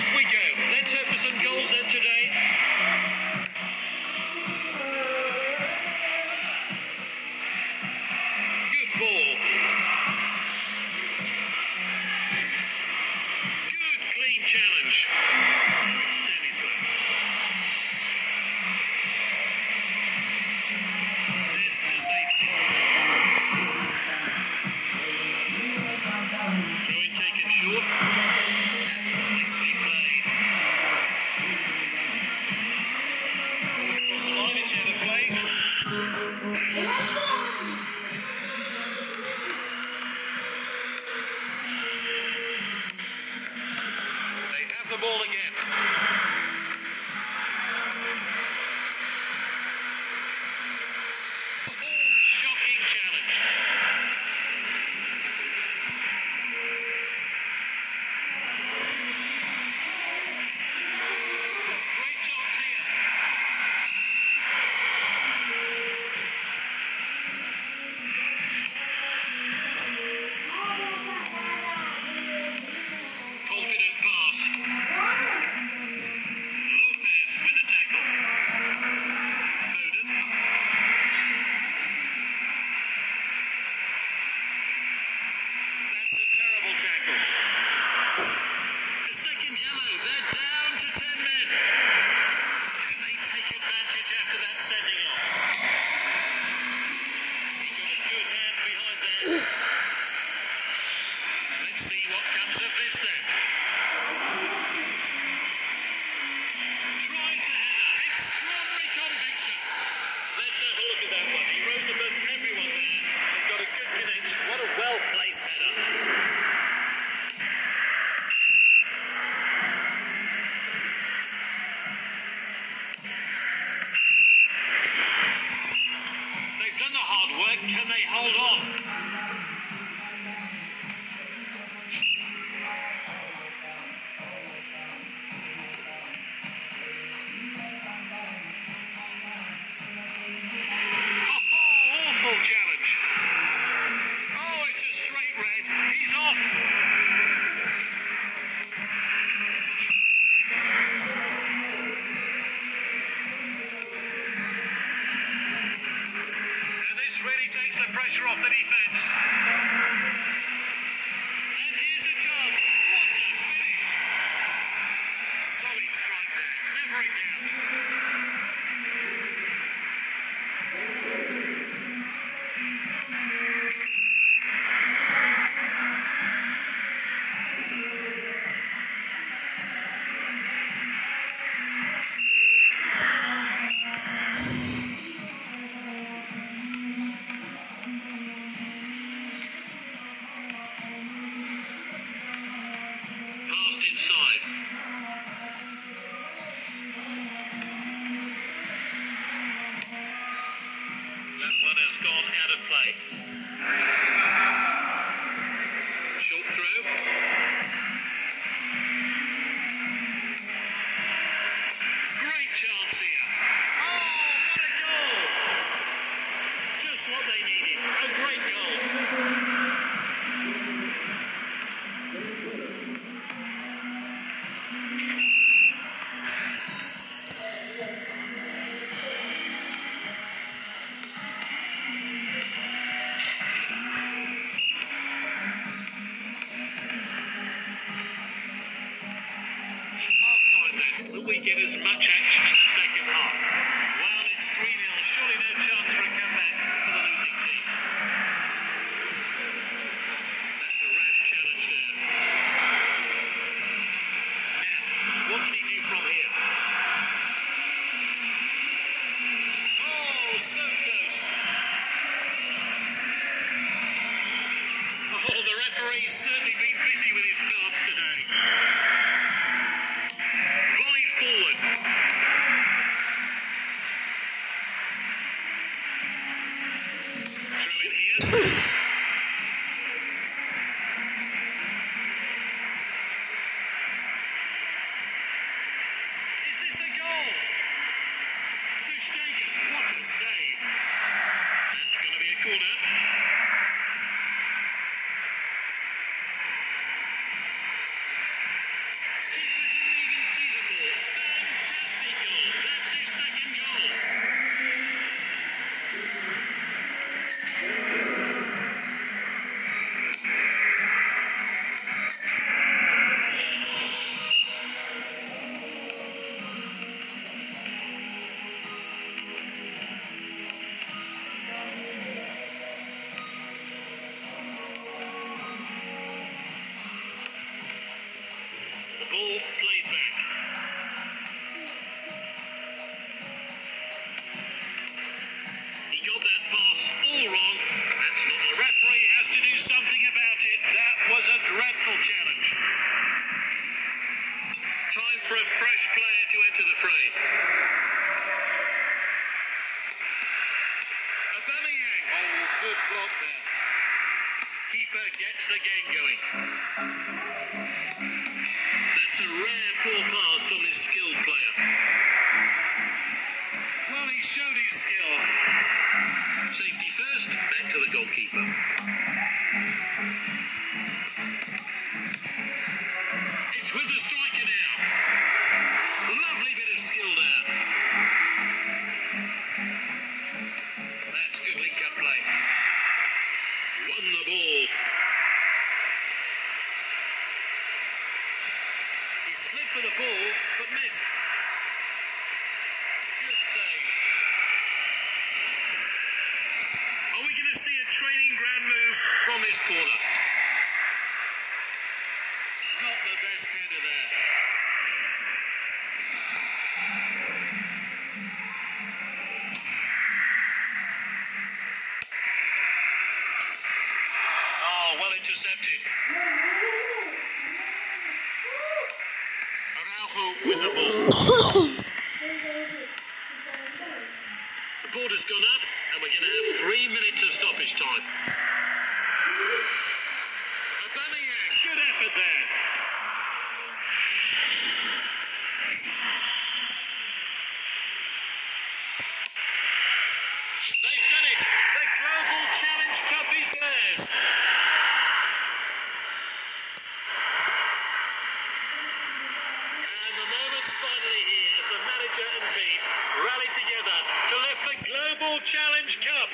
off we go. Let's hope for some goals then today. the ball again. Fight. we get as much action in the second half. Well, it's 3 0. Surely no chance for a fresh player to enter the fray. Aubameyang. Oh, good block there. Keeper gets the game going. That's a rare poor pass from this skilled player. For the ball, but missed. Good save. Are we going to see a training ground move from this corner? Not the best header there. Oh, well intercepted. Araujo with the ball. The board has gone up, and we're going to have three minutes of stoppage time. Aubameyang, good effort there. They've done it. The Global Challenge Cup is theirs. And the moment's finally here as the manager and team rally together to lift the Global Challenge Cup.